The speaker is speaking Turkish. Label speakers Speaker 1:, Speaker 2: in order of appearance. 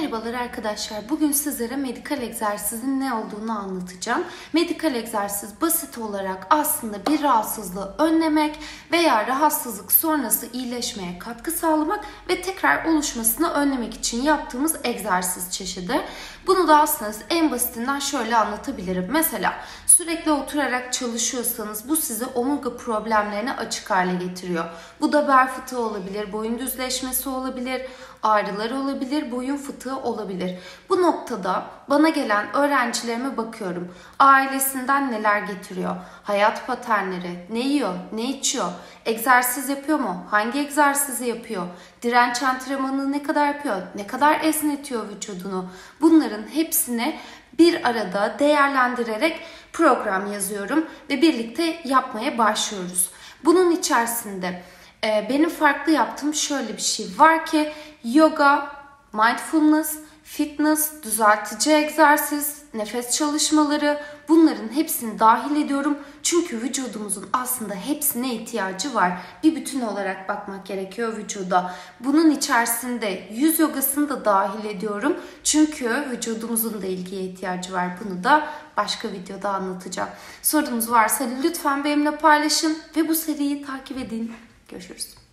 Speaker 1: Merhabalar arkadaşlar. Bugün sizlere medikal egzersizin ne olduğunu anlatacağım. Medikal egzersiz basit olarak aslında bir rahatsızlığı önlemek veya rahatsızlık sonrası iyileşmeye katkı sağlamak ve tekrar oluşmasını önlemek için yaptığımız egzersiz çeşidi. Bunu da aslında en basitinden şöyle anlatabilirim. Mesela sürekli oturarak çalışıyorsanız bu sizi omurga problemlerine açık hale getiriyor. Bu da bel fıtığı olabilir, boyun düzleşmesi olabilir, ağrılar olabilir, boyun fıtığı olabilir. Bu noktada bana gelen öğrencilerime bakıyorum. Ailesinden neler getiriyor? Hayat paternleri, ne yiyor, ne içiyor? Egzersiz yapıyor mu? Hangi egzersizi yapıyor? Direnç antrenmanını ne kadar yapıyor? Ne kadar esnetiyor vücudunu? Bunların hepsini bir arada değerlendirerek program yazıyorum ve birlikte yapmaya başlıyoruz. Bunun içerisinde e, benim farklı yaptığım şöyle bir şey var ki yoga, mindfulness, fitness, düzeltici egzersiz, nefes çalışmaları bunların hepsini dahil ediyorum. Çünkü vücudumuzun aslında hepsine ihtiyacı var. Bir bütün olarak bakmak gerekiyor vücuda. Bunun içerisinde yüz yogasını da dahil ediyorum. Çünkü vücudumuzun da ilgiye ihtiyacı var. Bunu da başka videoda anlatacağım. Sorunuz varsa lütfen benimle paylaşın ve bu seriyi takip edin. Görüşürüz.